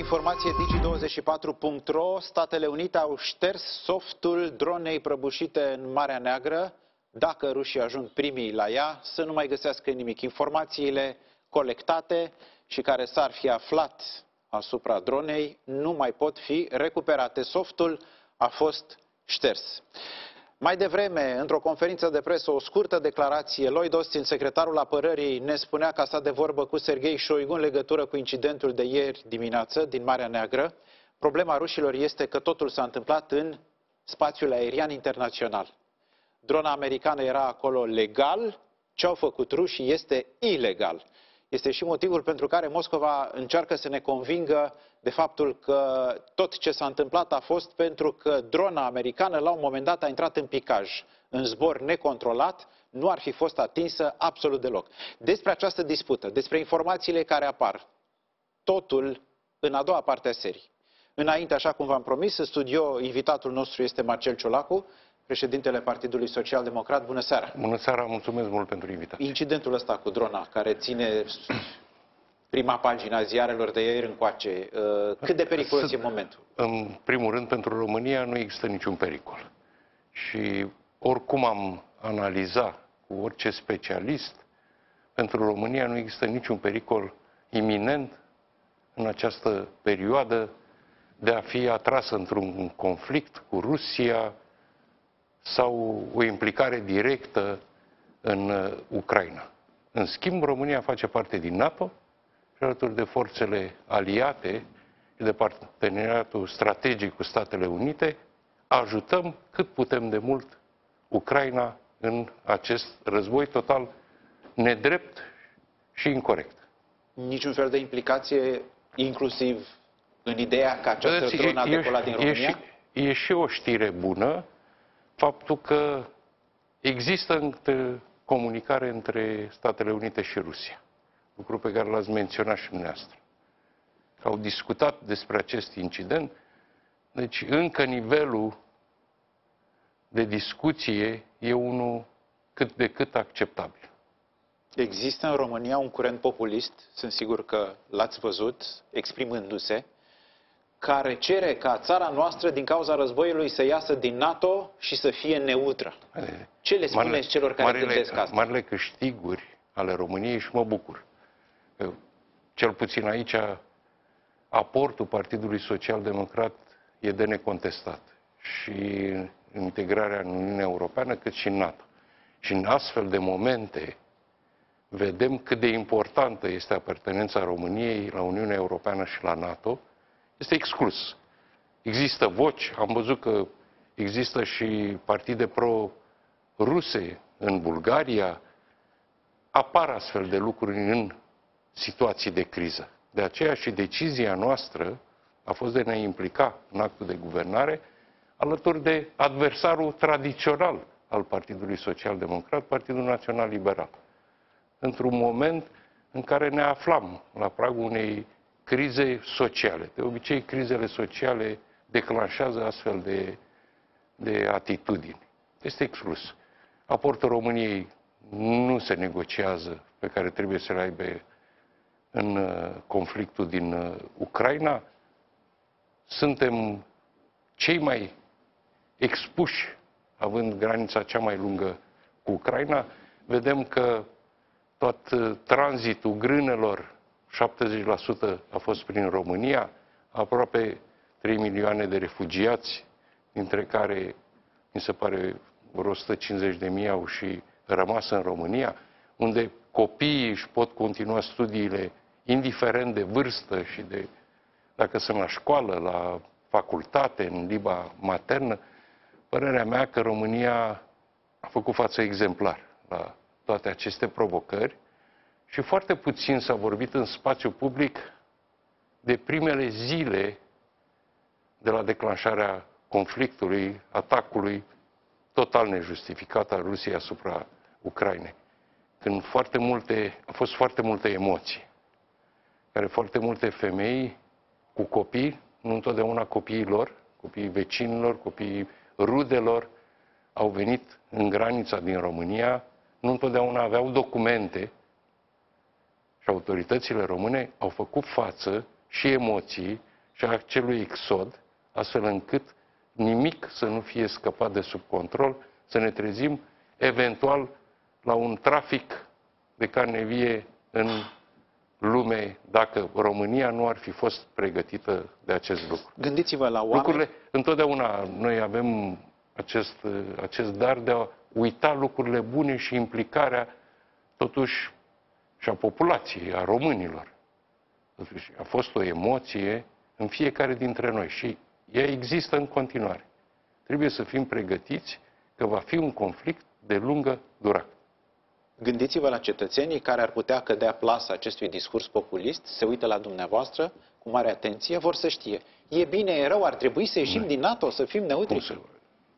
informație Digi24.ro, Statele Unite au șters softul dronei prăbușite în Marea Neagră. Dacă rușii ajung primii la ea, să nu mai găsească nimic. Informațiile colectate și care s-ar fi aflat asupra dronei nu mai pot fi recuperate. Softul a fost șters. Mai devreme, într-o conferință de presă, o scurtă declarație, Lloyd Austin, secretarul apărării, ne spunea că a stat de vorbă cu Sergei Șoigu în legătură cu incidentul de ieri dimineață din Marea Neagră. Problema rușilor este că totul s-a întâmplat în spațiul aerian internațional. Drona americană era acolo legal, ce au făcut rușii este ilegal. Este și motivul pentru care Moscova încearcă să ne convingă de faptul că tot ce s-a întâmplat a fost pentru că drona americană la un moment dat a intrat în picaj, în zbor necontrolat, nu ar fi fost atinsă absolut deloc. Despre această dispută, despre informațiile care apar, totul în a doua parte a serii. Înainte, așa cum v-am promis, în studio invitatul nostru este Marcel Ciolacu, președintele Partidului Social Democrat. Bună seara! Bună seara, mulțumesc mult pentru invitație. Incidentul ăsta cu drona, care ține prima pagina a ziarelor de ieri încoace, uh, cât de periculos e momentul? În primul rând, pentru România nu există niciun pericol. Și oricum am analizat cu orice specialist, pentru România nu există niciun pericol iminent în această perioadă de a fi atras într-un conflict cu Rusia, sau o implicare directă în uh, Ucraina. În schimb, România face parte din NATO și alături de forțele aliate și de parteneriatul strategic cu Statele Unite, ajutăm cât putem de mult Ucraina în acest război total nedrept și incorrect. Niciun fel de implicație, inclusiv în ideea că această dronă a decolat din România? E și, e și o știre bună, faptul că există comunicare între Statele Unite și Rusia, lucru pe care l-ați menționat și dumneavoastră. Au discutat despre acest incident, deci încă nivelul de discuție e unul cât de cât acceptabil. Există în România un curent populist, sunt sigur că l-ați văzut, exprimându-se, care cere ca țara noastră, din cauza războiului, să iasă din NATO și să fie neutră. Ce le spuneți marele, celor care marele, gândesc asta? Marele câștiguri ale României și mă bucur. Cel puțin aici aportul Partidului Social Democrat e de necontestat. Și integrarea în Uniunea Europeană, cât și în NATO. Și în astfel de momente vedem cât de importantă este apartenența României la Uniunea Europeană și la NATO, este exclus. Există voci, am văzut că există și partide pro-ruse în Bulgaria, apar astfel de lucruri în situații de criză. De aceea și decizia noastră a fost de a ne implica în actul de guvernare alături de adversarul tradițional al Partidului Social Democrat, Partidul Național Liberal. Într-un moment în care ne aflam la pragul unei crize sociale. De obicei, crizele sociale declanșează astfel de, de atitudini. Este exclus. Aportul României nu se negociază pe care trebuie să le aibă în uh, conflictul din uh, Ucraina. Suntem cei mai expuși, având granița cea mai lungă cu Ucraina. Vedem că tot uh, tranzitul grânelor 70% a fost prin România, aproape 3 milioane de refugiați, dintre care, mi se pare, vreo 150 de mii au și rămas în România, unde copiii își pot continua studiile indiferent de vârstă și de dacă sunt la școală, la facultate, în limba maternă, părerea mea că România a făcut față exemplar la toate aceste provocări și foarte puțin s-a vorbit în spațiu public de primele zile de la declanșarea conflictului, atacului total nejustificat al Rusiei asupra Ucrainei. Când foarte multe, au fost foarte multe emoții, care foarte multe femei cu copii, nu întotdeauna copiii lor, copiii vecinilor, copiii rudelor, au venit în granița din România, nu întotdeauna aveau documente și autoritățile române au făcut față și emoții și a acelui exod, astfel încât nimic să nu fie scăpat de sub control, să ne trezim eventual la un trafic de carne vie în lume dacă România nu ar fi fost pregătită de acest lucru. Gândiți-vă la oameni... Lucrurile, întotdeauna noi avem acest, acest dar de a uita lucrurile bune și implicarea totuși și a populației, a românilor. Totuși, a fost o emoție în fiecare dintre noi și ea există în continuare. Trebuie să fim pregătiți că va fi un conflict de lungă durată. Gândiți-vă la cetățenii care ar putea cădea plasa acestui discurs populist, se uită la dumneavoastră cu mare atenție, vor să știe. E bine, e rău, ar trebui să ieșim din NATO, să fim neutri? Cum să...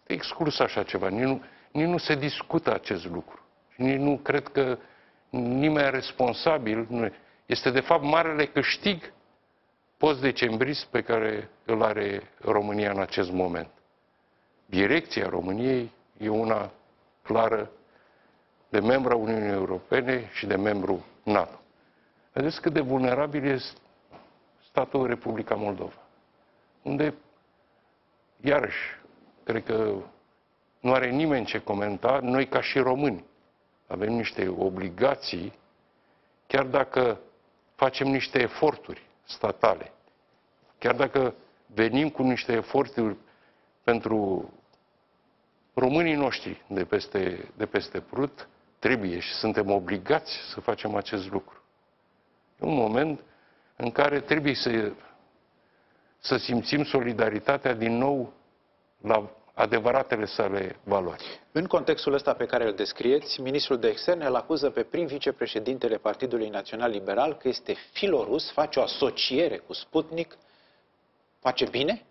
Exclus așa ceva. Nici nu, nici nu se discută acest lucru. Nici nu cred că nimeni responsabil nu este de fapt marele câștig post-decembrist pe care îl are România în acest moment. Direcția României e una clară de membru a Uniunii Europene și de membru NATO. Vedeți cât de vulnerabil este statul Republica Moldova, unde, iarăși, cred că nu are nimeni ce comenta, noi ca și români avem niște obligații, chiar dacă facem niște eforturi statale, chiar dacă venim cu niște eforturi pentru românii noștri de peste, de peste Prut, trebuie și suntem obligați să facem acest lucru. E un moment în care trebuie să, să simțim solidaritatea din nou la adevăratele sale valori. În contextul ăsta pe care îl descrieți, ministrul de externe îl acuză pe prim vicepreședintele Partidului Național Liberal că este filorus, face o asociere cu Sputnik. Face bine?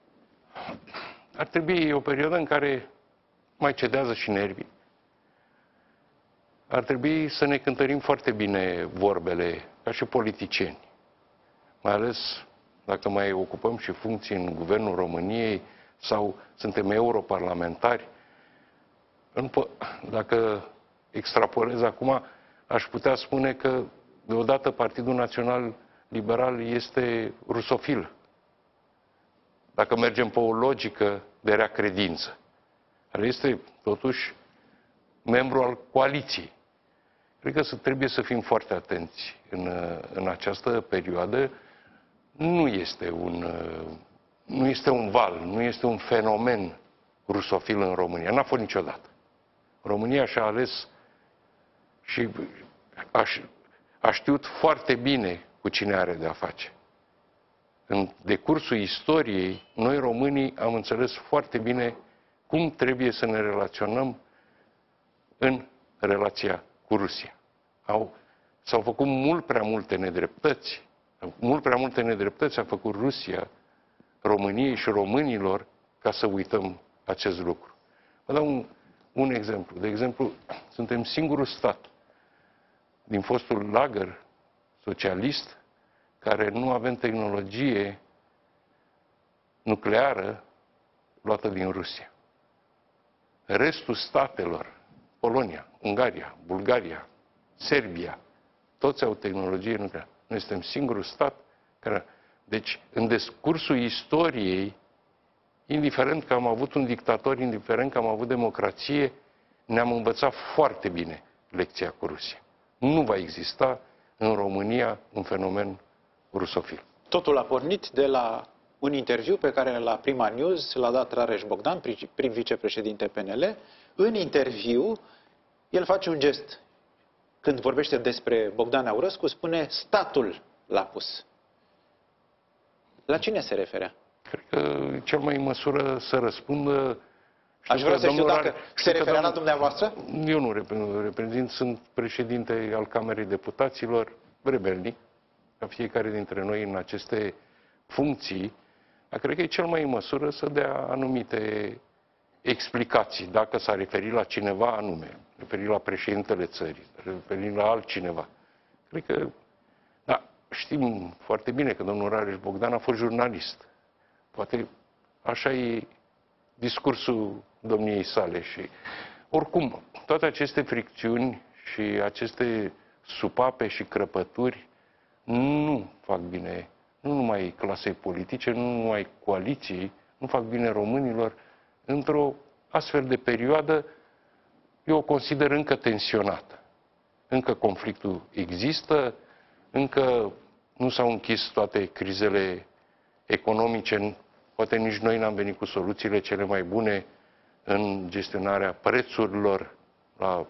Ar trebui o perioadă în care mai cedează și nervii. Ar trebui să ne cântărim foarte bine vorbele ca și politicieni. Mai ales dacă mai ocupăm și funcții în Guvernul României, sau suntem europarlamentari. Dacă extrapolez acum, aș putea spune că deodată Partidul Național Liberal este rusofil. Dacă mergem pe o logică de rea credință. Care este totuși membru al coaliției. Cred că trebuie să fim foarte atenți în, în această perioadă. Nu este un nu este un val, nu este un fenomen rusofil în România. N-a fost niciodată. România și-a ales și a, a știut foarte bine cu cine are de a face. În decursul istoriei, noi românii am înțeles foarte bine cum trebuie să ne relaționăm în relația cu Rusia. Au, s-au făcut mult prea multe nedreptăți. Mult prea multe nedreptăți a făcut Rusia României și românilor ca să uităm acest lucru. Vă dau un, un exemplu. De exemplu, suntem singurul stat din fostul lagăr socialist care nu avem tehnologie nucleară luată din Rusia. Restul statelor, Polonia, Ungaria, Bulgaria, Serbia, toți au tehnologie nucleară. Noi suntem singurul stat care deci, în discursul istoriei, indiferent că am avut un dictator, indiferent că am avut democrație, ne-am învățat foarte bine lecția cu Rusia. Nu va exista în România un fenomen rusofil. Totul a pornit de la un interviu pe care la Prima News l-a dat Rareș Bogdan, prim vicepreședinte PNL. În interviu, el face un gest. Când vorbește despre Bogdan Aurăscu, spune statul l-a pus. La cine se referea? Cred că cel mai în măsură să răspundă știu Aș vrea să știu dacă se referea la dumneavoastră? Eu nu reprezint, sunt președinte al Camerei Deputaților, rebelnic, ca fiecare dintre noi în aceste funcții, dar cred că e cel mai în măsură să dea anumite explicații, dacă s-a referit la cineva anume, referit la președintele țării, referit la altcineva. Cred că știm foarte bine că domnul Rareș Bogdan a fost jurnalist. Poate așa e discursul domniei sale și oricum, toate aceste fricțiuni și aceste supape și crăpături nu fac bine nu numai clasei politice, nu numai coaliției, nu fac bine românilor într-o astfel de perioadă, eu o consider încă tensionată. Încă conflictul există, încă nu s-au închis toate crizele economice, poate nici noi n-am venit cu soluțiile cele mai bune în gestionarea prețurilor, la,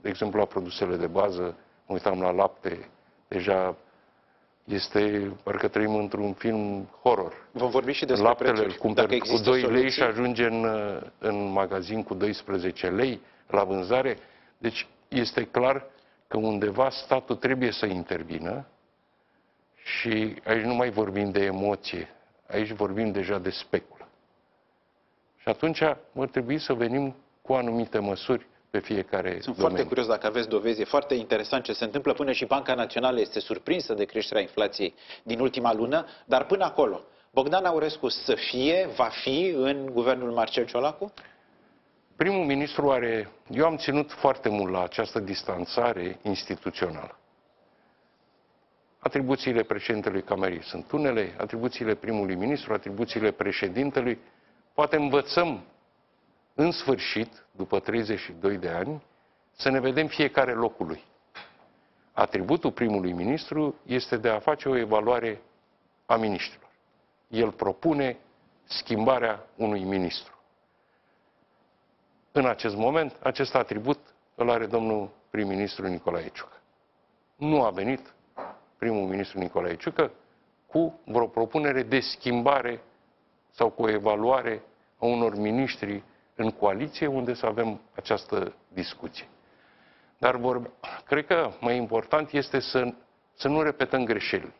de exemplu, la produsele de bază, mă uitam la lapte, deja este, parcă trăim într-un film horror. Vom vorbi și despre Laptele prețuri. îl cumperi cu 2 soluții... lei și ajunge în, în magazin cu 12 lei la vânzare. Deci este clar că undeva statul trebuie să intervină și aici nu mai vorbim de emoție, aici vorbim deja de speculă. Și atunci vor trebui să venim cu anumite măsuri pe fiecare Sunt domeniu. foarte curios dacă aveți dovezi. E foarte interesant ce se întâmplă. Până și Banca Națională este surprinsă de creșterea inflației din ultima lună. Dar până acolo, Bogdan Aurescu să fie, va fi în guvernul Marcel Ciolacu? Primul ministru are... Eu am ținut foarte mult la această distanțare instituțională. Atribuțiile președintelui Camerei sunt unele, atribuțiile primului ministru, atribuțiile președintelui. Poate învățăm în sfârșit, după 32 de ani, să ne vedem fiecare locul lui. Atributul primului ministru este de a face o evaluare a miniștrilor. El propune schimbarea unui ministru. În acest moment, acest atribut îl are domnul prim-ministru Nicolae Ciucă. Nu a venit primul ministru Nicolae Ciucă cu vreo propunere de schimbare sau cu o evaluare a unor miniștri în coaliție unde să avem această discuție. Dar vor, cred că mai important este să, să nu repetăm greșelile.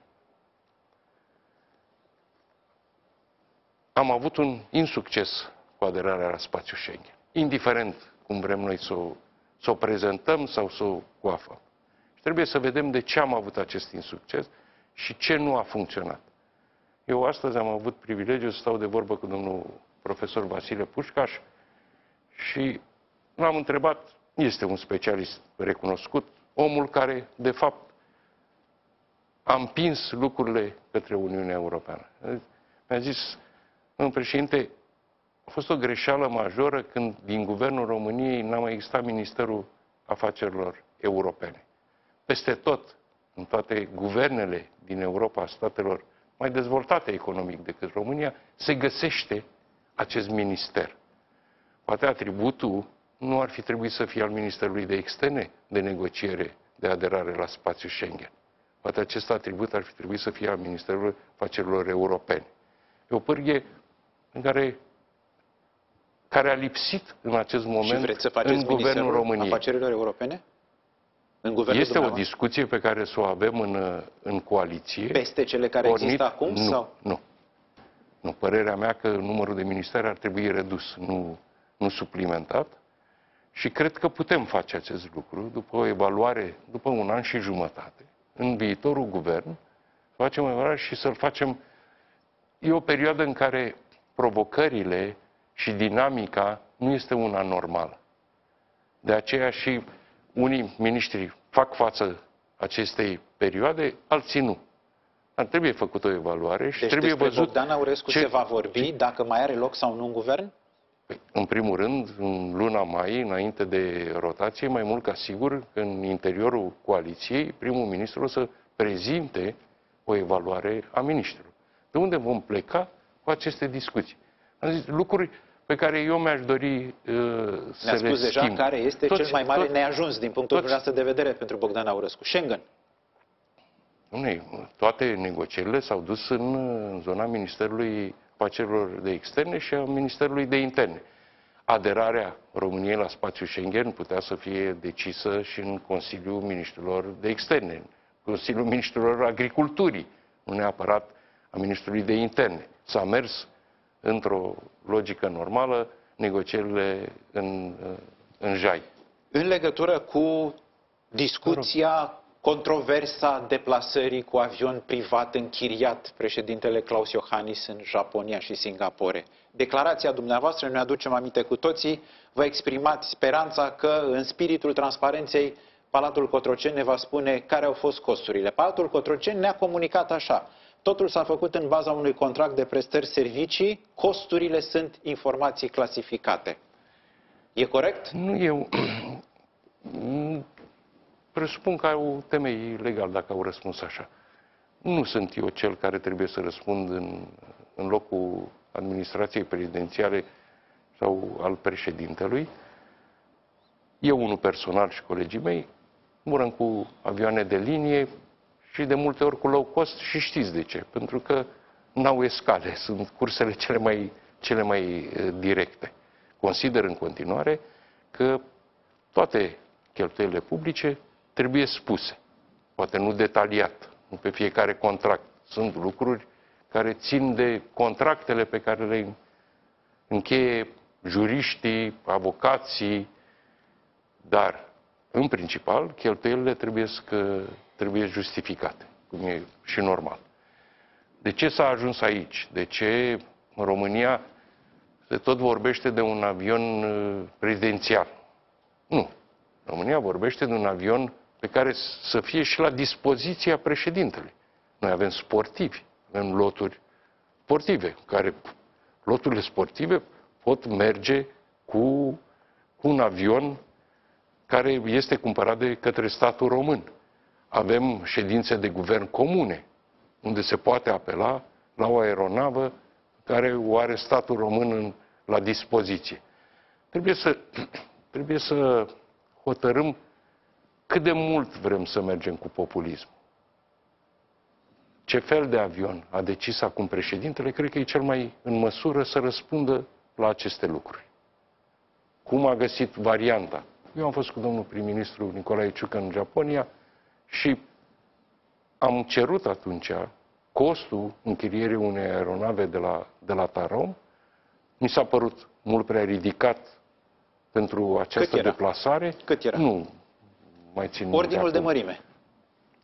Am avut un insucces cu aderarea la spațiul Schengen, indiferent cum vrem noi să o, să o prezentăm sau să o coafăm. Și trebuie să vedem de ce am avut acest insucces și ce nu a funcționat. Eu astăzi am avut privilegiul să stau de vorbă cu domnul profesor Vasile Pușcaș și l-am întrebat, este un specialist recunoscut, omul care, de fapt, a împins lucrurile către Uniunea Europeană. Mi-a zis, în președinte, a fost o greșeală majoră când din Guvernul României n-a mai existat Ministerul Afacerilor Europene. Peste tot, în toate guvernele din Europa, statelor mai dezvoltate economic decât România, se găsește acest minister. Poate atributul nu ar fi trebuit să fie al Ministerului de Externe de negociere de aderare la spațiul Schengen. Poate acest atribut ar fi trebuit să fie al Ministerului Afacerilor Europene. E o pârghie în care, care a lipsit în acest moment și vreți să faceți în Guvernul României. Afacerilor Europene? În guvernul Este o discuție pe care să o avem în, în coaliție. Peste cele care pornit, există acum? Nu, sau? nu. Nu, părerea mea că numărul de ministeri ar trebui redus, nu, nu suplimentat. Și cred că putem face acest lucru după o evaluare, după un an și jumătate, în viitorul guvern, să facem o evaluare și să-l facem. E o perioadă în care provocările și dinamica nu este una normală. De aceea și unii miniștri fac față acestei perioade, alții nu. Dar trebuie făcută o evaluare și deci trebuie despre văzut... Bogdan Aurescu ce... se va vorbi dacă mai are loc sau nu în guvern? Păi, în primul rând, în luna mai, înainte de rotație, mai mult ca sigur, în interiorul coaliției, primul ministru o să prezinte o evaluare a ministrilor. De unde vom pleca cu aceste discuții? Am zis lucruri pe care eu mi-aș dori uh, să Ne-a spus le deja schimb. care este toți, cel mai mare toți, neajuns din punctul toți- dumneavoastră de vedere pentru Bogdan Aurescu. Schengen. Dom'le, toate negocierile s-au dus în, în zona Ministerului Afacerilor de Externe și a Ministerului de Interne. Aderarea României la spațiul Schengen putea să fie decisă și în Consiliul Ministrilor de Externe, în Consiliul Ministrilor Agriculturii, nu neapărat a Ministrului de Interne. S-a mers într-o logică normală negocierile în, în jai. În legătură cu discuția, controversa deplasării cu avion privat închiriat președintele Claus Iohannis în Japonia și Singapore. Declarația dumneavoastră, ne aducem aminte cu toții, vă exprimați speranța că în spiritul transparenței Palatul Cotroceni ne va spune care au fost costurile. Palatul Cotroceni ne-a comunicat așa. Totul s-a făcut în baza unui contract de prestări servicii, costurile sunt informații clasificate. E corect? Nu eu. Presupun că au temei legal dacă au răspuns așa. Nu sunt eu cel care trebuie să răspund în, în locul administrației prezidențiale sau al președintelui. Eu, unul personal și colegii mei, murăm cu avioane de linie și de multe ori cu low cost și știți de ce. Pentru că n-au escale, sunt cursele cele mai, cele mai eh, directe. Consider în continuare că toate cheltuielile publice trebuie spuse. Poate nu detaliat, nu pe fiecare contract. Sunt lucruri care țin de contractele pe care le încheie juriștii, avocații, dar, în principal, cheltuielile trebuie, să, trebuie justificate, cum e și normal. De ce s-a ajuns aici? De ce în România se tot vorbește de un avion uh, prezidențial? Nu. România vorbește de un avion pe care să fie și la dispoziția președintelui. Noi avem sportivi, avem loturi sportive, care loturile sportive pot merge cu, cu un avion care este cumpărat de către statul român. Avem ședințe de guvern comune, unde se poate apela la o aeronavă care o are statul român în, la dispoziție. Trebuie să, trebuie să hotărâm cât de mult vrem să mergem cu populism. Ce fel de avion a decis acum președintele, cred că e cel mai în măsură să răspundă la aceste lucruri. Cum a găsit varianta? Eu am fost cu domnul prim-ministru Nicolae Ciucă în Japonia și am cerut atunci costul închirierii unei aeronave de la, de la Tarom. Mi s-a părut mult prea ridicat pentru această Cât era? deplasare. Cât era? Nu mai țin Ordinul minte de acum. mărime.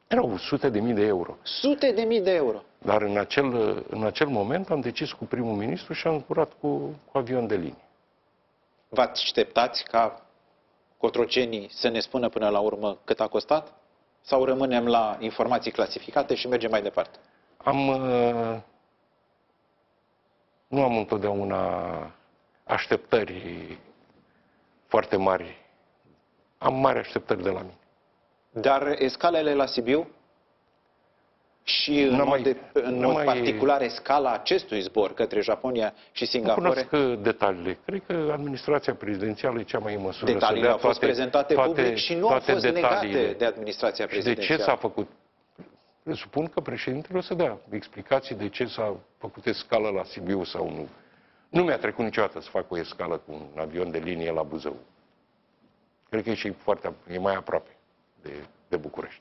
Erau sute de mii de euro. Sute de mii de euro. Dar în acel, în acel moment am decis cu primul ministru și am zburat cu, cu avion de linie. Vă așteptați ca cotrocenii să ne spună până la urmă cât a costat? Sau rămânem la informații clasificate și mergem mai departe? Am, uh, nu am întotdeauna așteptări foarte mari. Am mari așteptări de la mine. Dar escalele la Sibiu și în Nu mod, mai- de, în nu mod mai- particular escala acestui zbor către Japonia și Nu Singapore, cunosc uh, detaliile. Cred că administrația prezidențială e cea mai în măsură detaliile să au dea fost toate, prezentate toate, public și nu au toate fost detaliile. negate de administrația Și de ce prezidențială. s-a făcut? Presupun că președintele o să dea explicații de ce s-a făcut escală la Sibiu sau nu. Nu mi-a trecut niciodată să fac o escală cu un avion de linie la Buzău. Cred că e și foarte, e mai aproape de, de București.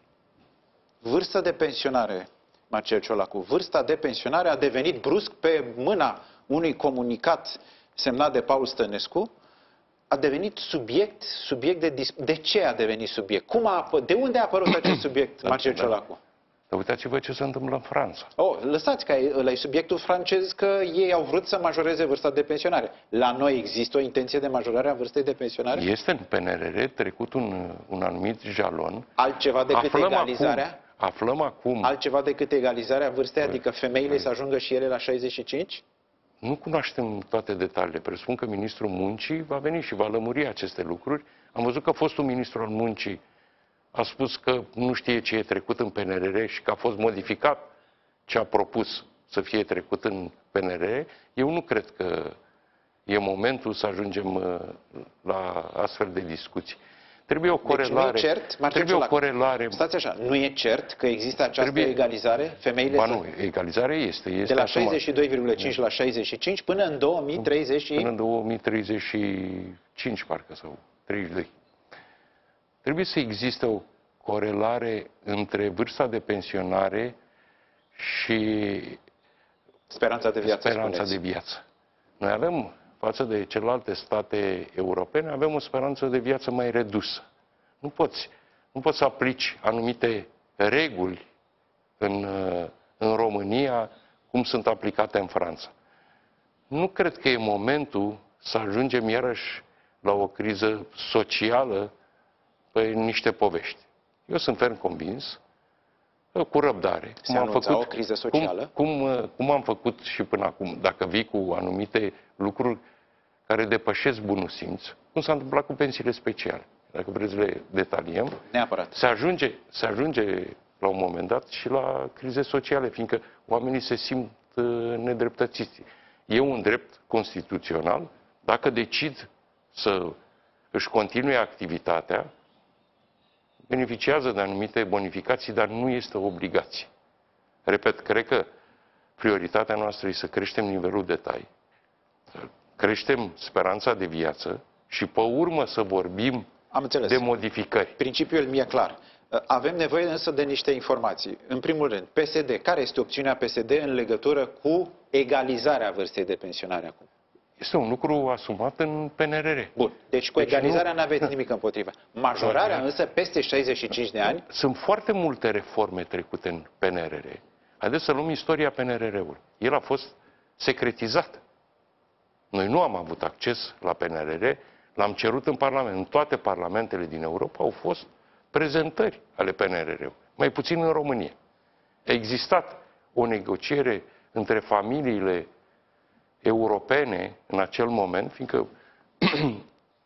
Vârsta de pensionare, Marcel Ciolacu, vârsta de pensionare a devenit brusc pe mâna unui comunicat semnat de Paul Stănescu, a devenit subiect, subiect de, dis- de ce a devenit subiect? Cum a, apă- de unde a apărut acest subiect, Da, Marcel da. Ciolacu? Dar uitați-vă ce se întâmplă în Franța. Oh, lăsați că ăla e subiectul francez că ei au vrut să majoreze vârsta de pensionare. La noi există o intenție de majorare a vârstei de pensionare? Este în PNRR trecut un, un anumit jalon. Altceva decât aflăm egalizarea? acum, aflăm acum, Altceva decât egalizarea vârstei, adică femeile să ajungă și ele la 65? nu cunoaștem toate detaliile. Presupun că ministrul muncii va veni și va lămuri aceste lucruri. Am văzut că fostul ministru al muncii a spus că nu știe ce e trecut în PNRR și că a fost modificat ce a propus să fie trecut în PNRR. Eu nu cred că e momentul să ajungem uh, la astfel de discuții. Trebuie o corelare. Deci nu e cert, Marcel trebuie o Ciolacu. corelare. Stați așa, nu e cert că există această Trebuie- egalizare? Femeile Ba să- nu, egalizarea este. este de la asumat. 62,5 la 65 până în 2030 și... Până în 2035, parcă, sau 32. Trebuie să existe o corelare între vârsta de pensionare și Speranța de viață, speranța spuneți. de viață. Noi avem, față de celelalte state europene, avem o speranță de viață mai redusă. Nu poți, nu poți să aplici anumite reguli în, uh, în România cum sunt aplicate în Franța. Nu cred că e momentul să ajungem iarăși la o criză socială pe niște povești. Eu sunt ferm convins cu răbdare. Se am făcut, o criză socială? Cum, cum, cum am făcut și până acum. Dacă vii cu anumite lucruri care depășesc bunul simț, cum s-a întâmplat cu pensiile speciale. Dacă vreți să le detaliem, Neapărat. Se, ajunge, se ajunge la un moment dat și la crize sociale, fiindcă oamenii se simt uh, nedreptățiți. E un drept constituțional dacă decid să își continue activitatea, beneficiază de anumite bonificații, dar nu este o obligație. Repet, cred că prioritatea noastră e să creștem nivelul de tai, să creștem speranța de viață și pe urmă să vorbim Am înțeles. de modificări. Principiul mi-e clar. Avem nevoie însă de niște informații. În primul rând, PSD. Care este opțiunea PSD în legătură cu egalizarea vârstei de pensionare acum? Este un lucru asumat în PNRR. Bun. Deci cu Deci egalizarea nu- nu aveți nimic împotriva. Majorarea însă peste 65 de ani, Sunt foarte multe reforme trecute în PNRR. Haideți să luăm istoria PNRR-ului. El a fost secretizat. Noi nu am avut acces la PNRR, l-am cerut în Parlament. În toate parlamentele din Europa au fost prezentări ale PNRR-ului, mai puțin în România. A existat o negociere între familiile europene în acel moment, fiindcă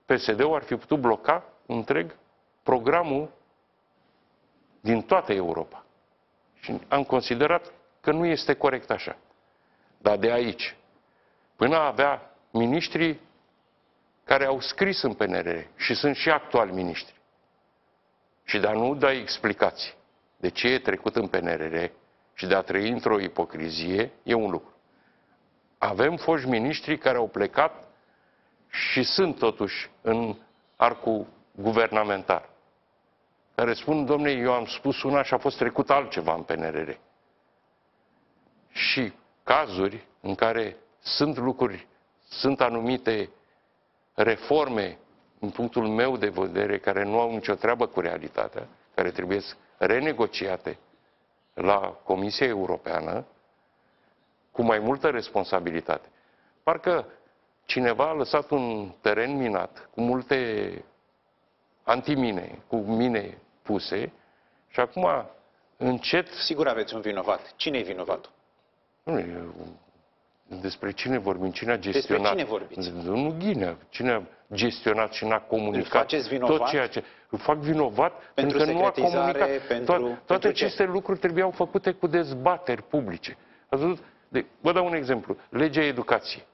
PSD-ul ar fi putut bloca întreg programul din toată Europa. Și am considerat că nu este corect așa. Dar de aici, până a avea miniștri care au scris în PNRR și sunt și actuali miniștri, și de a nu da explicații de ce e trecut în PNRR și de a trăi într-o ipocrizie, e un lucru. Avem foști miniștri care au plecat și sunt totuși în arcul guvernamental. Care spun, domne, eu am spus una și a fost trecut altceva în PNRR. Și cazuri în care sunt lucruri, sunt anumite reforme, în punctul meu de vedere, care nu au nicio treabă cu realitatea, care trebuie renegociate la Comisia Europeană, cu mai multă responsabilitate. Parcă cineva a lăsat un teren minat cu multe antimine, cu mine puse și acum încet... sigur aveți un vinovat. Cine e vinovatul? Nu, e- despre cine vorbim? Cine a gestionat? cine vorbiți? Domnul Ghinea. Cine a gestionat și n-a comunicat faceți vinovat? tot ceea ce... Îl fac vinovat Pentru pentru, că nu a secretizare, comunicat. pentru- Toate, pentru toate ce? aceste lucruri trebuiau făcute cu dezbateri publice. Ați văzut? De, vă dau un exemplu. Legea educației.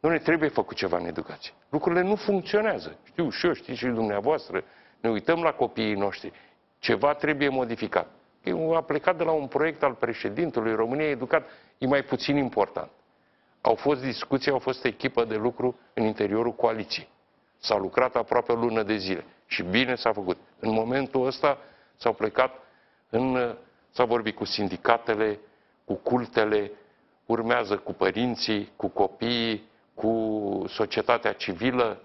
Nu trebuie făcut ceva în educație. Lucrurile nu funcționează. Știu și eu, știți și dumneavoastră. Ne uităm la copiii noștri. Ceva trebuie modificat. Eu a plecat de la un proiect al președintelui România Educat, e mai puțin important. Au fost discuții, au fost echipă de lucru în interiorul coaliției. S-a lucrat aproape o lună de zile și bine s-a făcut. În momentul ăsta s-au plecat, în, s-a vorbit cu sindicatele, cu cultele, urmează cu părinții, cu copiii, cu societatea civilă.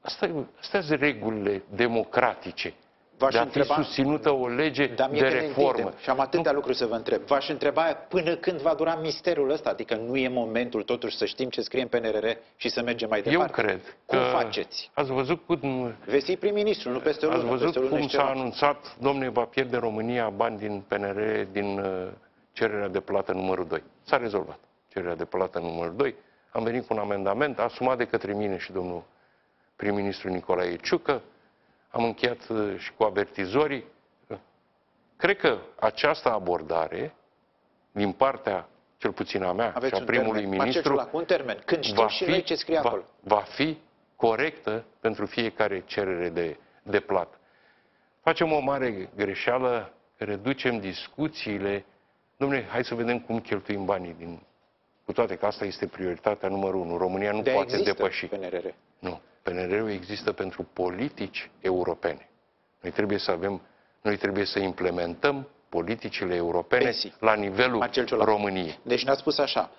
Asta, astea sunt regulile democratice. V-aș de a fi întreba- susținută o lege Dar mie de că ne reformă. întindem Și am atâtea lucruri să vă întreb. V-aș întreba până când va dura misterul ăsta? Adică nu e momentul totuși să știm ce scrie în PNRR și să mergem mai Eu departe? cred Cum că faceți? ați văzut cum Veți fi prim-ministru, nu peste o lună. Ați văzut peste o lună cum și s-a ceva. anunțat, domnule, va pierde România bani din PNR, din uh, cererea de plată numărul 2. S-a rezolvat cererea de plată numărul 2. Am venit cu un amendament asumat de către mine și domnul prim-ministru Nicolae Ciucă. Am încheiat uh, și cu avertizorii. Cred că această abordare, din partea, cel puțin a mea Aveți și a un primului termen. ministru, Marcel Ciulacu, un termen. Când știm și noi ce scrie va, acolo. va fi corectă pentru fiecare cerere de, de plată. Facem o mare greșeală, reducem discuțiile. Dom'le, hai să vedem cum cheltuim banii din... Cu toate că asta este prioritatea numărul unu. România nu De poate există depăși. PNRR. Nu. PNR-ul există pentru politici europene. Noi trebuie să avem, noi trebuie să implementăm politicile europene Pensii. la nivelul Marcel Ciolacu. României. Deci ne-ați spus așa.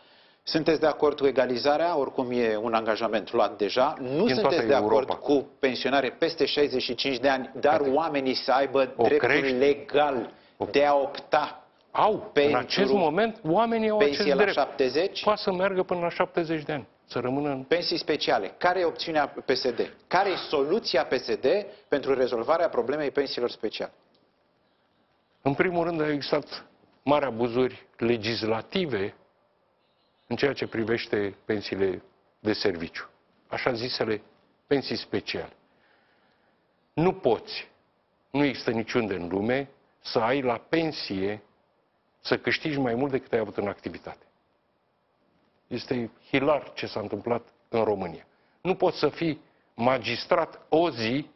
Sunteți de acord cu egalizarea, oricum e un angajament luat deja. Nu toată sunteți de acord Europa. cu pensionare peste 65 de ani, dar Uite. oamenii să aibă O dreptul crești. legal de a opta Au, Pentru în acest moment, oamenii au acest pensie la drept. 70, Poate să meargă până la 70 de ani, să rămână în... pensii speciale. Care e opțiunea PSD? Care e soluția PSD pentru rezolvarea problemei pensiilor speciale? În primul rând, au existat mari abuzuri legislative în ceea ce privește pensiile de serviciu, așa zisele pensii speciale. Nu poți, nu există niciunde în lume, să ai la pensie să câștigi mai mult decât ai avut în activitate. Este hilar ce s-a întâmplat în România. Nu poți să fii magistrat o zi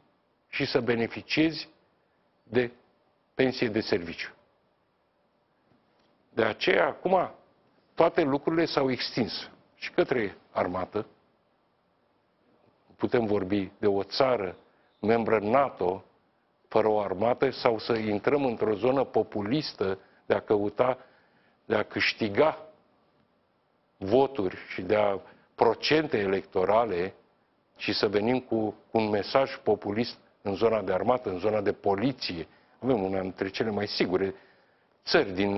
și să beneficiezi de pensie de serviciu. De aceea, acum, toate lucrurile s-au extins și către armată. Putem vorbi de o țară membră NATO fără o armată sau să intrăm într-o zonă populistă de a căuta, de a câștiga voturi și de a procente electorale și să venim cu, cu un mesaj populist în zona de armată, în zona de poliție. Avem una dintre cele mai sigure țări din,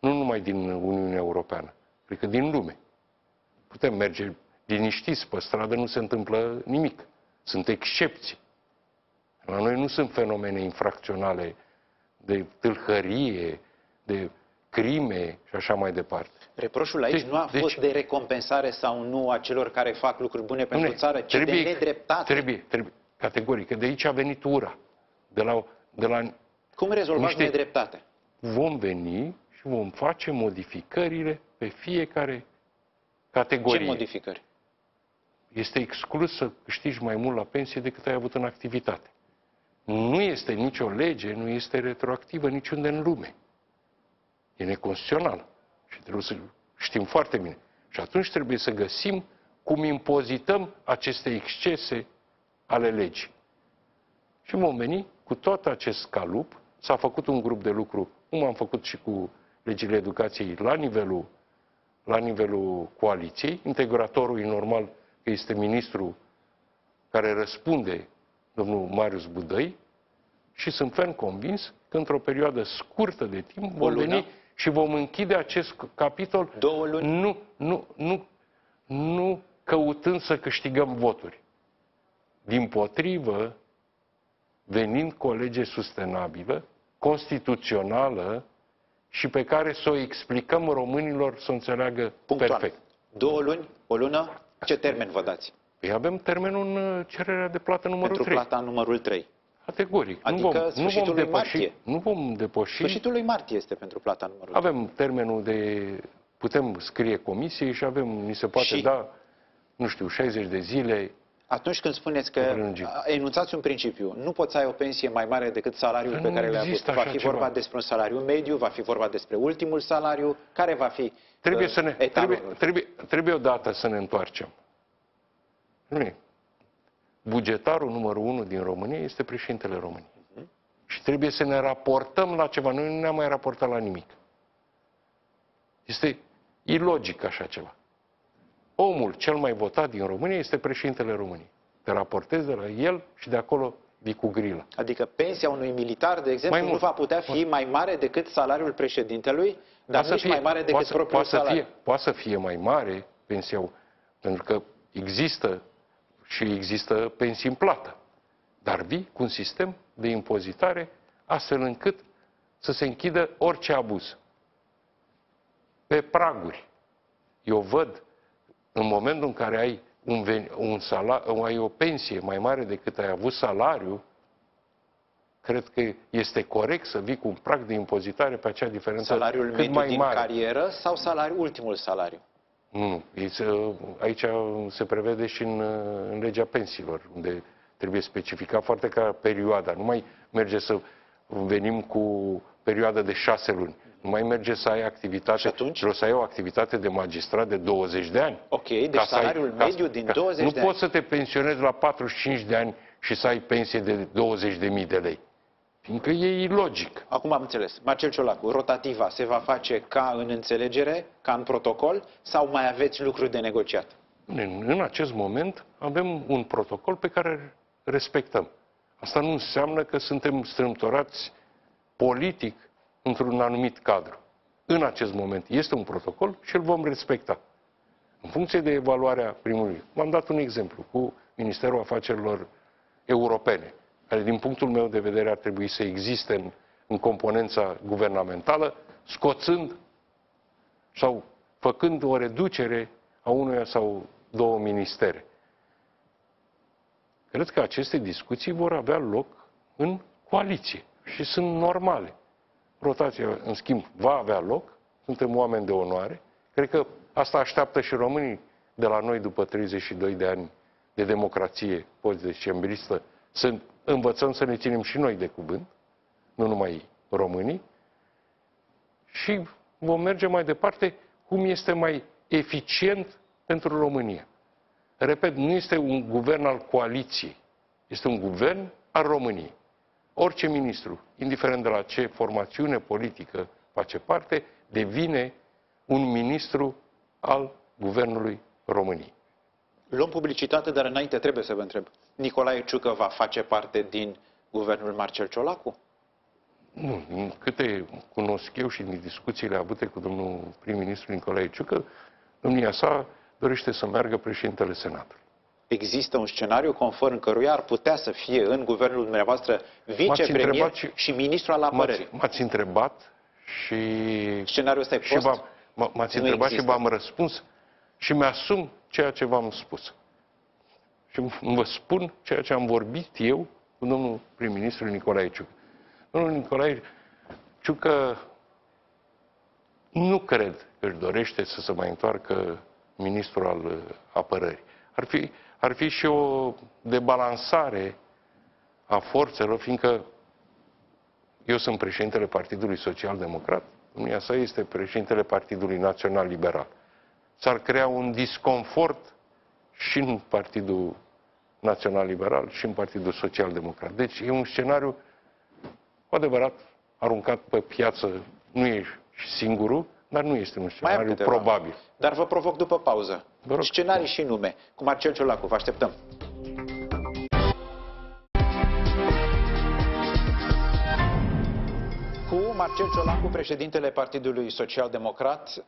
nu numai din Uniunea Europeană, cred că din lume. Putem merge liniștiți pe stradă, nu se întâmplă nimic. Sunt excepții. La noi nu sunt fenomene infracționale de tâlhărie, de crime și așa mai departe. Reproșul aici deci, nu a deci, fost de recompensare sau nu a celor care fac lucruri bune pentru ne, țară, ci trebuie, de nedreptate. Trebuie, trebuie, categoric. De aici a venit ura. De la, de la Cum rezolvați niște... nedreptate? Vom veni și vom face modificările pe fiecare categorie. Ce modificări? Este exclus să câștigi mai mult la pensie decât ai avut în activitate. Nu este nicio lege, nu este retroactivă niciunde în lume. E neconstituțional. Și trebuie să știm foarte bine. Și atunci trebuie să găsim cum impozităm aceste excese ale legii. Și vom veni cu tot acest calup. S-a făcut un grup de lucru, cum am făcut și cu legile educației la nivelul, la nivelul coaliției. Integratorul e normal că este ministru care răspunde domnul Marius Budăi și sunt ferm convins că într-o perioadă scurtă de timp vom veni și vom închide acest capitol Două luni. Nu, nu, nu, nu căutând să câștigăm voturi. Din potrivă, venind cu o lege sustenabilă, constituțională și pe care să o explicăm românilor să o înțeleagă Punctual. perfect. Două luni, o lună, ce termen vă dați? Păi avem termenul în uh, cererea de plată numărul Pentru 3. Pentru plata numărul 3. Categoric. Adică nu vom, nu vom depăși, martie. Nu vom depăși. Sfârșitul lui martie este pentru plata numărul Avem termenul de... Putem scrie comisiei și avem, ni se poate și... da, nu știu, 60 de zile. Atunci când spuneți că enunțați un principiu, nu poți să ai o pensie mai mare decât salariul că pe care le-ai avut. Va fi vorba despre un salariu mediu, va fi vorba despre ultimul salariu, care va fi Trebuie, uh, să ne, trebuie, trebuie, trebuie odată să ne întoarcem. Nu e bugetarul numărul unu din România este președintele României. Și trebuie să ne raportăm la ceva. Noi nu ne-am mai raportat la nimic. Este ilogic așa ceva. Omul cel mai votat din România este președintele României. Te raportezi de la el și de acolo vii cu grila. Adică pensia unui militar, de exemplu, mai nu va putea fi mai mare decât salariul președintelui, dar nu mai mare decât poate, propriul poate salariu. Să fie, poate să fie mai mare pensia, pentru că există și există pensii în plată. Dar vii cu un sistem de impozitare astfel încât să se închidă orice abuz. Pe praguri. Eu văd, în momentul în care ai, un, un salariu, ai o pensie mai mare decât ai avut salariu, cred că este corect să vii cu un prag de impozitare pe acea diferență Salariul cât mediu mai din mare. carieră sau salariul, ultimul salariu? Nu, aici se prevede și în, în legea pensiilor, unde trebuie specificat foarte clar perioada. Nu mai merge să venim cu perioada de șase luni. Nu mai merge să ai activitate, și atunci? trebuie să ai o activitate de magistrat de 20 de ani. Ok, deci salariul ai, mediu ca, din 20 nu de ani. Nu poți să te pensionezi la 45 de ani și să ai pensie de 20.000 de lei. Fiindcă e ilogic. Acum am înțeles. Marcel Ciolacu, rotativa se va face ca în înțelegere, ca în protocol, sau mai aveți lucruri de negociat? În, în acest moment avem un protocol pe care îl respectăm. Asta nu înseamnă că suntem strâmtorați politic într-un anumit cadru. În acest moment este un protocol și îl vom respecta. În funcție de evaluarea primului. V-am dat un exemplu cu Ministerul Afacerilor Europene care din punctul meu de vedere ar trebui să existe în, în componența guvernamentală, scoțând sau făcând o reducere a unuia sau două ministere. Cred că aceste discuții vor avea loc în coaliție și sunt normale. Rotația, în schimb, va avea loc, suntem oameni de onoare. Cred că asta așteaptă și românii de la noi după 32 de ani de democrație post-decembristă, să învățăm să ne ținem și noi de cuvânt, nu numai românii, și vom merge mai departe cum este mai eficient pentru România. Repet, nu este un guvern al coaliției, este un guvern al României. Orice ministru, indiferent de la ce formațiune politică face parte, devine un ministru al guvernului României. Luăm publicitate, dar înainte trebuie să vă întreb. Nicolae Ciucă va face parte din guvernul Marcel Ciolacu? Nu, din câte cunosc eu și din discuțiile avute cu domnul prim-ministru Nicolae Ciucă, domnia sa dorește să meargă președintele Senatului. Există un scenariu conform căruia ar putea să fie în guvernul dumneavoastră vicepremier și, și ministru al apărării. M-ați întrebat și... Scenariul ăsta e și post? M-ați întrebat există. și v-am răspuns și mi-asum ceea ce v-am spus. Și vă spun ceea ce am vorbit eu cu domnul prim-ministru Nicolae Ciucă. Domnul Nicolae Ciucă nu cred că își dorește să se mai întoarcă ministrul al apărării. Ar fi, ar fi și o debalansare a forțelor, fiindcă eu sunt președintele Partidului Social Democrat, domnia sa este președintele Partidului Național Liberal. S-ar crea un disconfort și în Partidul Național Liberal și în Partidul Social Democrat. Deci e un scenariu cu adevărat aruncat pe piață, nu e singurul, dar nu este un scenariu probabil. Dar vă provoc după pauză. Vă rog. Scenarii și nume. Cu Marcel Ciolacu, vă așteptăm. Cu Marcel Ciolacu, președintele Partidului Social Democrat,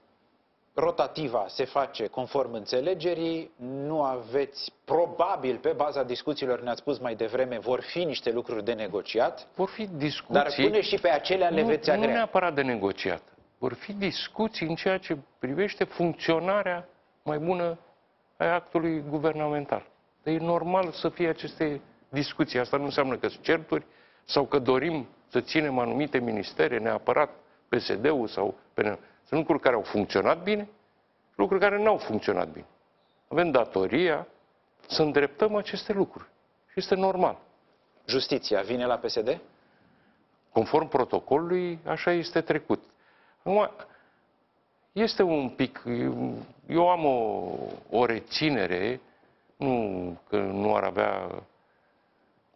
rotativa se face conform înțelegerii, nu aveți, probabil, pe baza discuțiilor, ne-ați spus mai devreme, vor fi niște lucruri de negociat. Vor fi discuții. Dar pune și pe acelea le nu, veți agrea. Nu neapărat de negociat. Vor fi discuții în ceea ce privește funcționarea mai bună a actului guvernamental. Dar e normal să fie aceste discuții. Asta nu înseamnă că sunt certuri sau că dorim să ținem anumite ministere, neapărat PSD-ul sau PNL. Sunt lucruri care au funcționat bine și lucruri care nu au funcționat bine. Avem datoria să îndreptăm aceste lucruri. Și este normal. Justiția vine la PSD? Conform protocolului, așa este trecut. Acum, este un pic... Eu am o, o reținere, nu că nu ar avea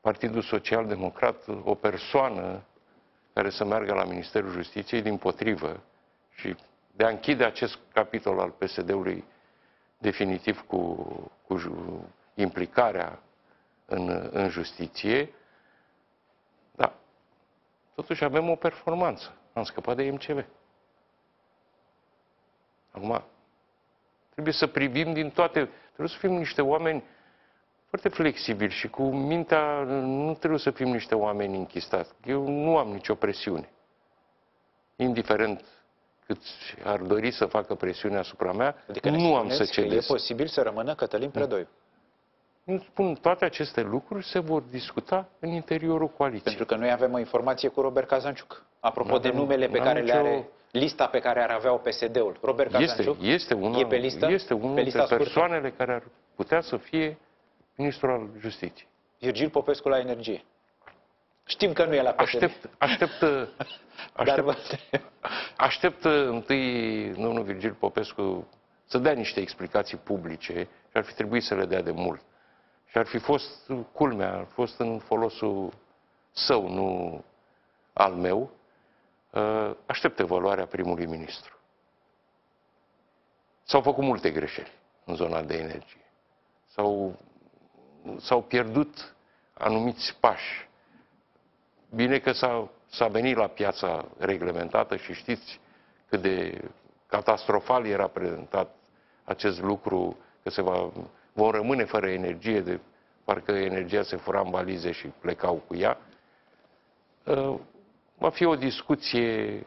Partidul Social Democrat o persoană care să meargă la Ministerul Justiției, din potrivă, și de a închide acest capitol al PSD-ului definitiv cu, cu implicarea în, în justiție, da, totuși avem o performanță. Am scăpat de MCV. Acum, trebuie să privim din toate, trebuie să fim niște oameni foarte flexibili și cu mintea, nu trebuie să fim niște oameni închistați. Eu nu am nicio presiune. Indiferent cât ar dori să facă presiune asupra mea, adică nu am să cedez. e posibil să rămână Cătălin Predoiu. Nu spun, toate aceste lucruri se vor discuta în interiorul coaliției. Pentru că noi avem o informație cu Robert Cazanciuc. Apropo de numele pe care nicio... le are, lista pe care ar avea-o PSD-ul. Robert Cazanciuc este, este una, e pe listă? Este unul dintre persoanele care ar putea să fie ministrul al justiției. Virgil Popescu la energie. Știm că nu e la PSD. Aștept, aștept, aștept, aștept întâi domnul Virgil Popescu să dea niște explicații publice și ar fi trebuit să le dea de mult. Și ar fi fost, culmea, ar fi fost în folosul său, nu al meu. Uh, aștept evaluarea primului ministru. S-au făcut multe greșeli în zona de energie. S-au, s-au pierdut anumiți pași. Bine că s-a, s-a venit la piața reglementată și știți cât de catastrofal era prezentat acest lucru, că se va, vom rămâne fără energie, de parcă energia se fura în valize și plecau cu ea. Uh, va fi o discuție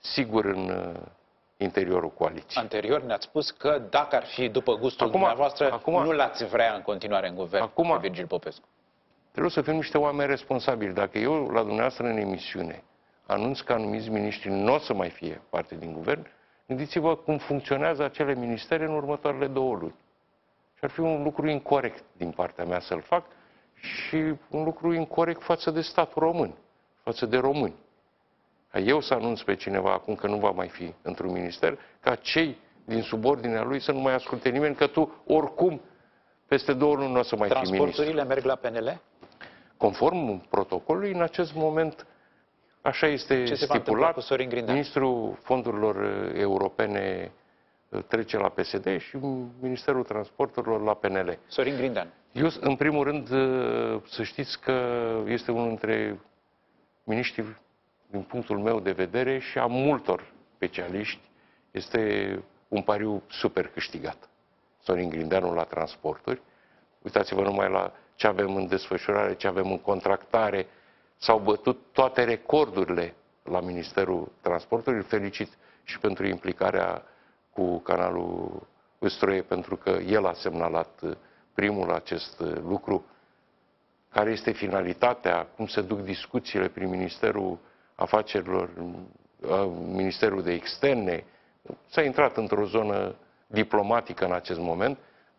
sigur în uh, interiorul coaliției. Anterior ne-ați spus că dacă ar fi după gustul acum, dumneavoastră, acum, nu l-ați vrea în continuare în guvern acum, pe Virgil Popescu. Trebuie să fim niște oameni responsabili. Dacă eu la dumneavoastră în emisiune anunț că anumiți miniștri nu o să mai fie parte din guvern, gândiți-vă cum funcționează acele ministere în următoarele două luni. Și ar fi un lucru incorrect din partea mea să-l fac și un lucru incorrect față de statul român, față de români. Ca eu să anunț pe cineva acum că nu va mai fi într-un minister, ca cei din subordinea lui să nu mai asculte nimeni, că tu oricum peste două luni nu o să mai fii ministru. Transporturile merg la PNL? Conform protocolului, în acest moment așa este Ce stipulat. cu Sorin Grindeanu? Ministrul Fondurilor Europene uh, trece la PSD și Ministerul Transporturilor la PNL. Sorin Grindeanu. Eu, în primul rând, uh, să știți că este unul dintre miniștrii din punctul meu de vedere și a multor specialiști, este un pariu super câștigat. Sorin Grindeanu la transporturi. Uitați-vă numai la ce avem în desfășurare, ce avem în contractare. S-au bătut toate recordurile la Ministerul Transportului. Felicit și pentru implicarea cu canalul Ustroie, pentru că el a semnalat primul acest lucru. Care este finalitatea, cum se duc discuțiile prin Ministerul afacerilor, Ministerul de Externe, s-a intrat într-o zonă diplomatică în acest moment,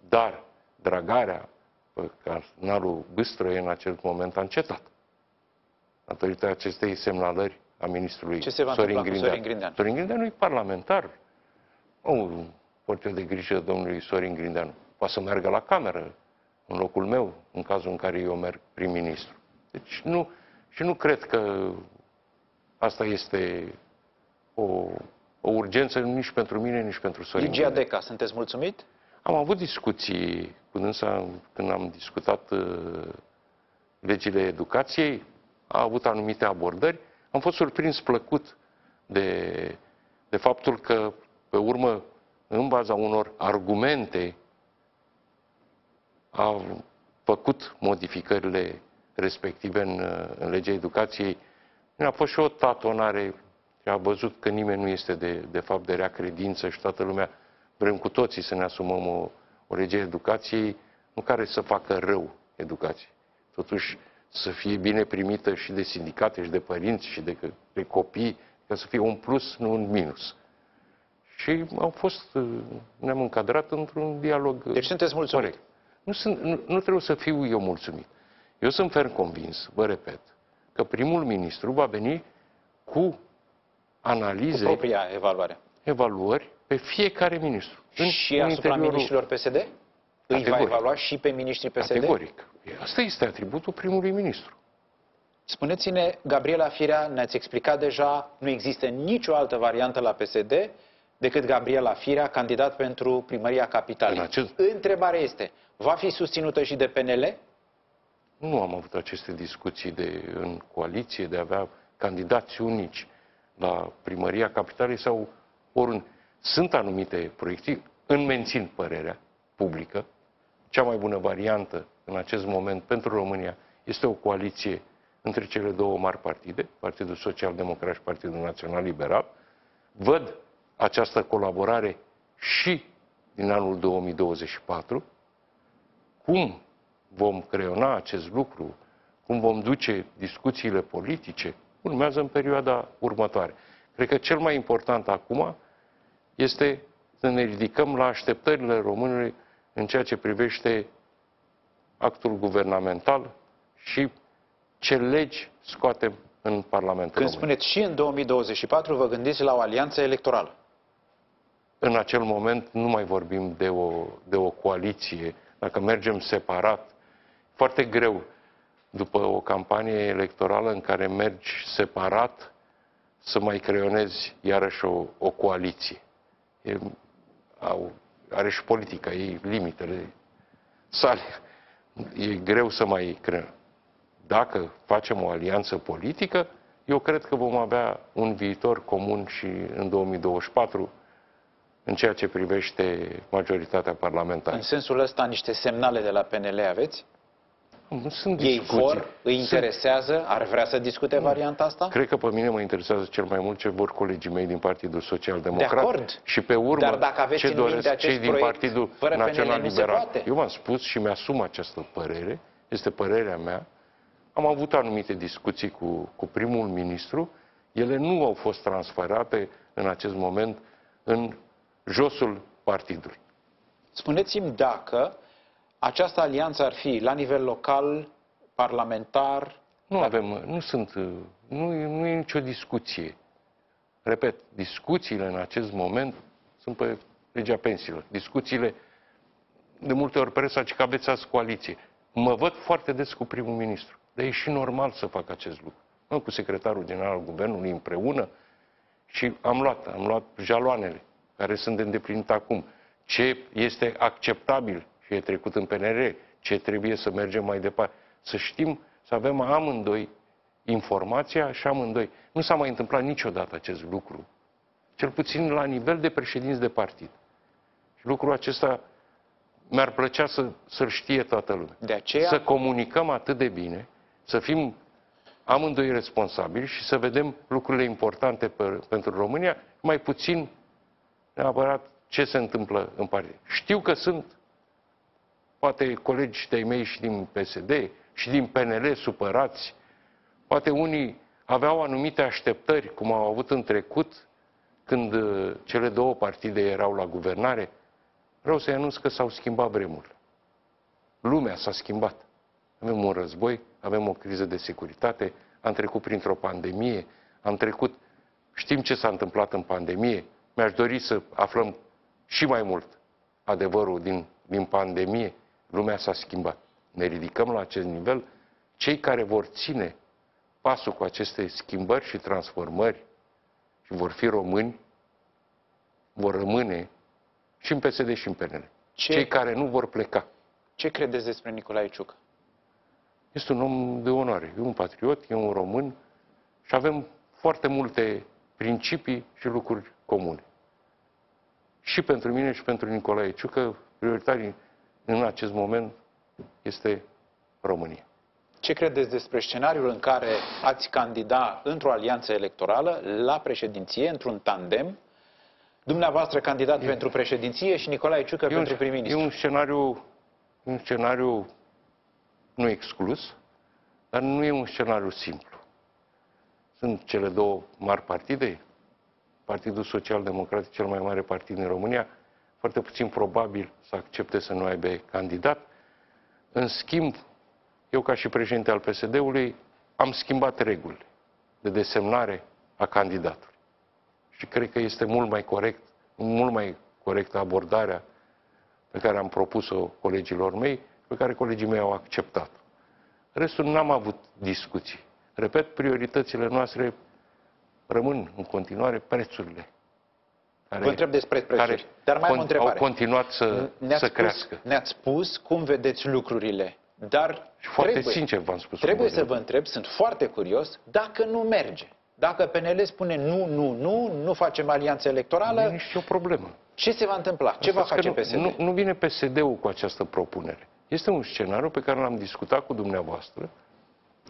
dar dragarea pe canalul Bâstrăie în acel moment a încetat. Datorită acestei semnalări a ministrului Ce se va Sorin Grindeanu. Sorin Grindeanu. Sorin Grindeanu e parlamentar. Nu port eu de grijă domnului Sorin Grindeanu. Poate să meargă la cameră în locul meu, în cazul în care eu merg prim-ministru. Deci nu, și nu cred că Asta este o, o urgență nici pentru mine, nici pentru Sorin. Ligia Deca, sunteți mulțumit? Am avut discuții cu dânsa când am discutat uh, legile educației, a avut anumite abordări. Am fost surprins plăcut de, de faptul că, pe urmă, în baza unor argumente, a făcut modificările respective în, în legea educației a fost și o tatonare și a văzut că nimeni nu este de, de fapt de rea credință și toată lumea vrem cu toții să ne asumăm o, o lege a educației, nu care să facă rău educației. Totuși să fie bine primită și de sindicate și de părinți și de, de copii, ca să fie un plus, nu un minus. Și au fost, ne-am încadrat într-un dialog. Deci sunteți mulțumit? Nu, sunt, nu, nu trebuie să fiu eu mulțumit. Eu sunt ferm convins, vă repet, că primul ministru va veni cu analize, cu propria evaluare. evaluări pe fiecare ministru. În, și în asupra interiorul... ministrilor PSD? Îi va evalua și pe ministrii PSD? Categoric. Asta este atributul primului ministru. Spuneți-ne, Gabriela Firea, ne-ați explicat deja, nu există nicio altă variantă la PSD decât Gabriela Firea, candidat pentru primăria capitalei. Acest... Întrebarea este, va fi susținută și de PNL? Nu am avut aceste discuții de, în coaliție de a avea candidați unici la primăria capitalei sau oriunde. Sunt anumite proiecte, în mențin părerea publică. Cea mai bună variantă în acest moment pentru România este o coaliție între cele două mari partide, Partidul Social Democrat și Partidul Național Liberal. Văd această colaborare și din anul 2024. Cum vom creiona acest lucru, cum vom duce discuțiile politice, urmează în perioada următoare. Cred că cel mai important acum este să ne ridicăm la așteptările românului în ceea ce privește actul guvernamental și ce legi scoatem în Parlamentul Când Român. spuneți și în 2024 vă gândiți la o alianță electorală. În acel moment nu mai vorbim de o, de o coaliție. Dacă mergem separat, foarte greu după o campanie electorală în care mergi separat să mai creionezi iarăși o, o coaliție. E, au, are și politica ei limitele sale. E greu să mai creăm. Dacă facem o alianță politică, eu cred că vom avea un viitor comun și în 2024 în ceea ce privește majoritatea parlamentară. În sensul ăsta, niște semnale de la PNL aveți? Sunt Ei discuții. vor, îi Sunt- interesează, ar vrea să discute varianta asta? Cred că pe mine mă interesează cel mai mult ce vor colegii mei din Partidul Social Democrat. De acord. Și pe urmă Dar dacă aveți ce în minte doresc acest cei din proiect, Partidul fără PNL Național nu se Liberal. poate. Eu v-am spus și mi-asum această părere, este părerea mea. Am avut anumite discuții cu, cu primul ministru, ele nu au fost transferate în acest moment în josul partidului. Spuneți-mi dacă această alianță ar fi la nivel local, parlamentar, Nu avem, nu sunt, nu, e- nu e nicio discuție. Repet, discuțiile în acest moment sunt pe legea pensiilor. Discuțiile, de multe ori presa zice că aveți azi coaliție. Mă văd foarte des cu primul ministru. Dar e și normal să fac acest lucru. Nu cu secretarul general al guvernului împreună și am luat, am luat jaloanele care sunt de îndeplinit acum. Ce este acceptabil și e trecut în PNR, ce trebuie să mergem mai departe. Să știm, să avem amândoi informația și amândoi. Nu s-a mai întâmplat niciodată acest lucru, cel puțin la nivel de președinți de partid. Și lucrul acesta mi-ar plăcea să, să-l știe toată lumea. de aceea Să comunicăm atât de bine, să fim amândoi responsabili și să vedem lucrurile importante pe, pentru România, mai puțin neapărat ce se întâmplă în partid. Știu că sunt poate colegi de-ai mei și din PSD și din PNL supărați, poate unii aveau anumite așteptări, cum au avut în trecut, când uh, cele două partide erau la guvernare. Vreau să-i anunț că s-au schimbat vremurile. Lumea s-a schimbat. Avem un război, avem o criză de securitate, am trecut printr-o pandemie, am trecut, știm ce s-a întâmplat în pandemie, mi-aș dori să aflăm și mai mult adevărul din, din pandemie, lumea s-a schimbat. Ne ridicăm la acest nivel, cei care vor ține pasul cu aceste schimbări și transformări și vor fi români, vor rămâne și în PSD și în PNL. Ce- Cei care nu vor pleca. ce credeți despre Nicolae Ciucă? Este un om de onoare, e un patriot, e un român și avem foarte multe principii și lucruri comune. Și pentru mine și pentru Nicolae Ciucă, prioritarii în acest moment este România. Ce credeți despre scenariul în care ați candida într-o alianță electorală la președinție, într-un tandem, dumneavoastră candidat pentru președinție și Nicolae Ciucă E un, pentru e prim-ministru? un scenariu, un scenariu nu exclus, dar nu e un scenariu simplu. Sunt cele două mari partide, Partidul Social Democrat, cel mai mare partid din România, foarte puțin probabil să accepte să nu aibă candidat. În schimb, eu ca și președinte al PSD-ului am schimbat regulile de desemnare a candidatului. Și cred că este mult mai corect, mult mai corectă abordarea pe care am propus-o colegilor mei, pe care colegii mei au acceptat. Restul n-am avut discuții. Repet, prioritățile noastre rămân în continuare prețurile. Care, Vă întreb despre prețuri, care dar mai am o con- întrebare. au continuat să, Ne-ați să spus, crească. Ne-ați spus cum vedeți lucrurile, dar Și foarte trebuie, sincer v-am spus. trebuie cum să văd vă întreb, sunt foarte curios, dacă nu merge. Dacă PNL spune nu, nu, nu, nu facem alianță eu. Nu electorală, e nicio problemă. ce se va întâmpla? Ce va Asta face că PSD? nu, nu, nu vine PSD-ul cu această propunere. Este un scenariu pe care l-am discutat cu dumneavoastră,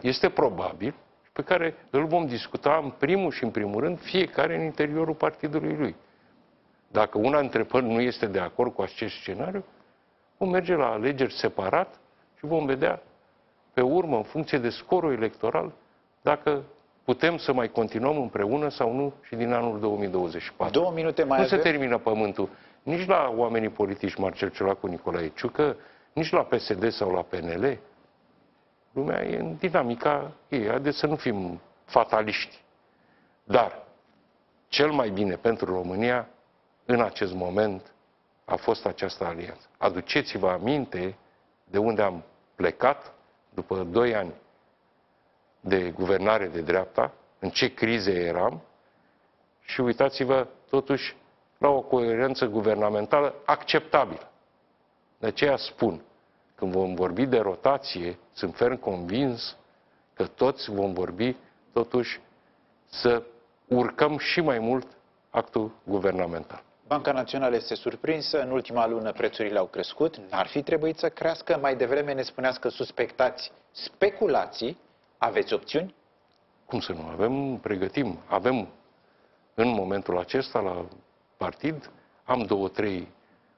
este probabil și pe care îl vom discuta în primul și în primul rând fiecare în interiorul partidului lui. Dacă una dintre părți nu este de acord cu acest scenariu, vom merge la alegeri separat și vom vedea pe urmă, în funcție de scorul electoral, dacă putem să mai continuăm împreună sau nu și din anul 2024. Două minute mai Nu se avem. termină pământul nici la oamenii politici Marcel Ciolacu, Nicolae Ciucă, nici la PSD sau la PNL. Lumea e în dinamica ei, haideți să nu fim fataliști. Dar cel mai bine pentru România în acest moment a fost această alianță. Aduceți-vă aminte de unde am plecat după doi ani de guvernare de dreapta, în ce crize eram și uitați-vă totuși la o coerență guvernamentală acceptabilă. De aceea spun, când vom vorbi de rotație, sunt ferm convins că toți vom vorbi totuși să urcăm și mai mult actul guvernamental. Banca Națională este surprinsă, în ultima lună prețurile au crescut, n-ar fi trebuit să crească, mai devreme ne spuneați că suspectați speculații, aveți opțiuni? Cum să nu? Avem, pregătim, avem în momentul acesta la partid, am două, trei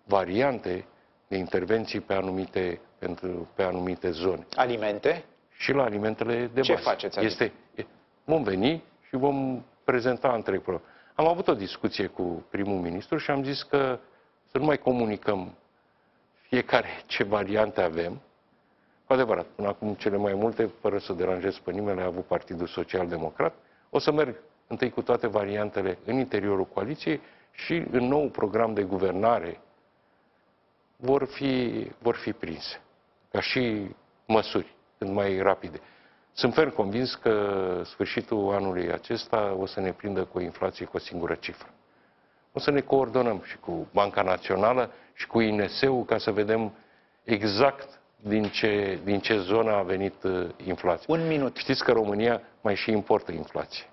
variante de intervenții pe anumite, pentru, pe anumite zone. Alimente? Și la alimentele de Ce bază. faceți adică? Este, vom veni și vom prezenta întreg program. Am avut o discuție cu primul ministru și am zis că să nu mai comunicăm fiecare ce variante avem. Cu adevărat, până acum cele mai multe, fără să deranjez pe nimeni, le-a avut Partidul Social Democrat. O să merg întâi cu toate variantele în interiorul coaliției și în nou program de guvernare vor fi, vor fi prinse, ca și măsuri cât mai rapide. Sunt ferm convins că sfârșitul anului acesta o să ne prindă cu o inflație cu o singură cifră. O să ne coordonăm și cu Banca Națională și cu INS-ul ca să vedem exact din ce, din ce zonă a venit uh, inflația. Un minut. Știți că România mai și importă inflație,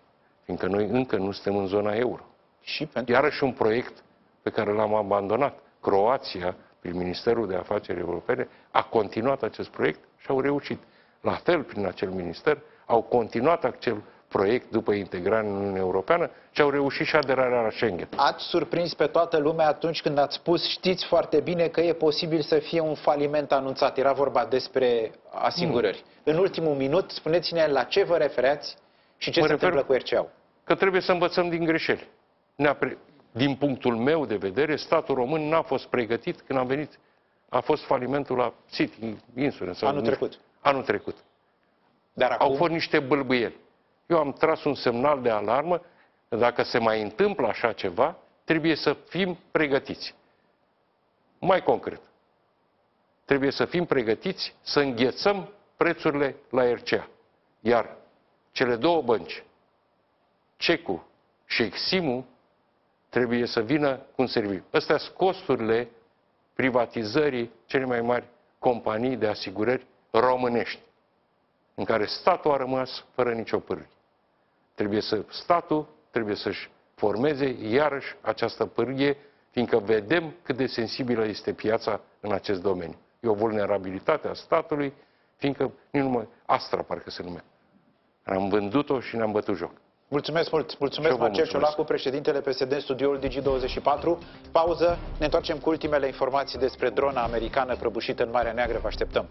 fiindcă noi încă nu suntem în zona euro. Și pentru... Iarăși un proiect pe care l-am abandonat. Croația, prin Ministerul de Afaceri Europene, a continuat acest proiect și au reușit. La fel, prin acel minister, au continuat acel proiect după integrarea în Uniunea Europeană și au reușit și aderarea la Schengen. Ați surprins pe toată lumea atunci când ați spus, știți foarte bine că e posibil să fie un faliment anunțat. Era vorba despre asigurări. Mm. În ultimul minut, spuneți-ne la ce vă refereați și ce Mă se refer- întâmplă cu RCA-ul. Că trebuie să învățăm din greșeli. Ne-a pre- Din punctul meu de vedere, statul român n-a fost pregătit când a venit. A fost falimentul la City Insurance. sau Anul nu știu. trecut. Anul trecut. Dar acum, Au fost niște bâlbâieli. Eu am tras un semnal de alarmă că dacă se mai întâmplă așa ceva, trebuie să fim pregătiți. Mai concret, trebuie să fim pregătiți să înghețăm prețurile la RCA. Iar cele două bănci, CECU și Eximu, trebuie să vină cu un serviciu. Astea sunt costurile privatizării cele mai mari companii de asigurări românești în care statul a rămas fără nicio pârghie. Trebuie să, statul trebuie să-și formeze iarăși această pârghie, fiindcă vedem cât de sensibilă este piața în acest domeniu. E o vulnerabilitate a statului, fiindcă nu numai Astra parcă se numea. Am vândut-o și ne-am bătut joc. mulțumesc mult. Și Mulțumesc, eu vă Marcel mulțumesc. Ciolacu, președintele PSD în studioul Digi24. Pauză, ne întoarcem cu ultimele informații despre drona americană prăbușită în Marea Neagră. Vă așteptăm.